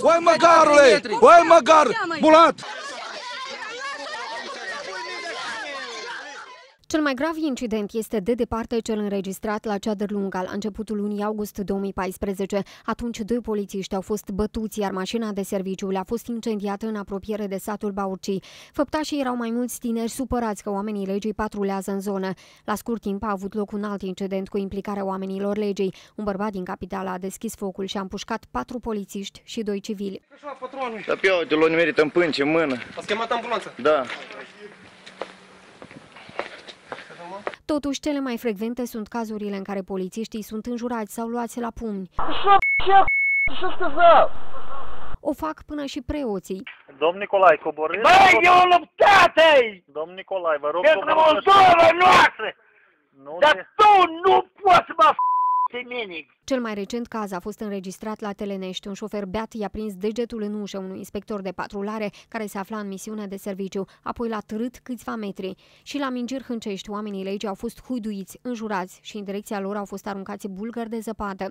Oi măgarule! Oi măgar! Bulat! Cel mai grav incident este de departe cel înregistrat la Ceadărlunga la începutul lunii august 2014. Atunci doi polițiști au fost bătuți, iar mașina de serviciu le-a fost incendiată în apropiere de satul Baurcii. Făptașii erau mai mulți tineri supărați că oamenii legii patrulează în zonă. La scurt timp a avut loc un alt incident cu implicarea oamenilor legii. Un bărbat din capitală a deschis focul și a împușcat patru polițiști și doi civili. Da pe uite, l-a nimerit în pânce, în mână. Ați chemat ambulanța? Da. Totuși, cele mai frecvente sunt cazurile în care polițiștii sunt înjurați sau luați la pumni. O fac până și preoții. Domn Nicolae, coborâți. Băi, e o luptată aici! Domn Nicolae, vă rog, Pentru coborâți. Moldova noastră! Nu Dar de... tu nu poți să mă f*** pe mine! Cel mai recent caz a fost înregistrat la Telenești. Un șofer beat i-a prins degetul în ușă unui inspector de patrulare care se afla în misiune de serviciu, apoi l-a târât câțiva metri. Și la Mingir Hâncești, oamenii legii au fost huiduiți, înjurați și în direcția lor au fost aruncați bulgări de zăpadă.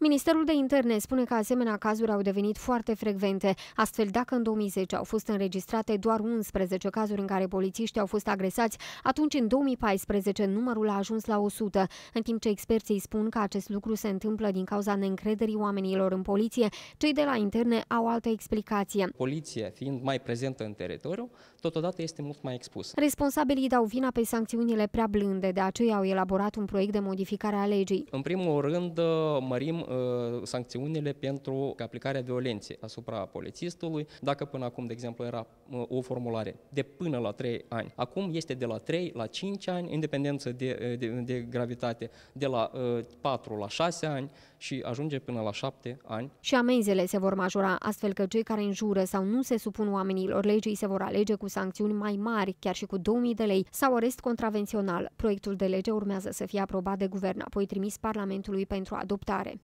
Ministerul de Interne spune că asemenea cazuri au devenit foarte frecvente. Astfel, dacă în 2010 au fost înregistrate doar 11 cazuri în care polițiștii au fost agresați, atunci în 2014 numărul a ajuns la 100, în timp ce experții spun că acest lucru se întâmplă din cauza neîncrederii oamenilor în poliție, cei de la interne au altă explicație. Poliția, fiind mai prezentă în teritoriu, totodată este mult mai expusă. Responsabilii dau vina pe sancțiunile prea blânde, de aceea au elaborat un proiect de modificare a legii. În primul rând, mărim uh, sancțiunile pentru aplicarea violenței asupra polițistului. Dacă până acum, de exemplu, era uh, o formulare de până la 3 ani, acum este de la 3 la 5 ani, în dependență de, de, de gravitate, de la uh, 4 la 6 ani și ajunge până la 7 ani. Și amenzile se vor majora, astfel că cei care înjură sau nu se supun oamenilor legii se vor alege cu sancțiuni mai mari, chiar și cu 2000 de lei sau arest contravențional. Proiectul de lege urmează să fie aprobat de guvern, apoi trimis Parlamentului pentru adoptare.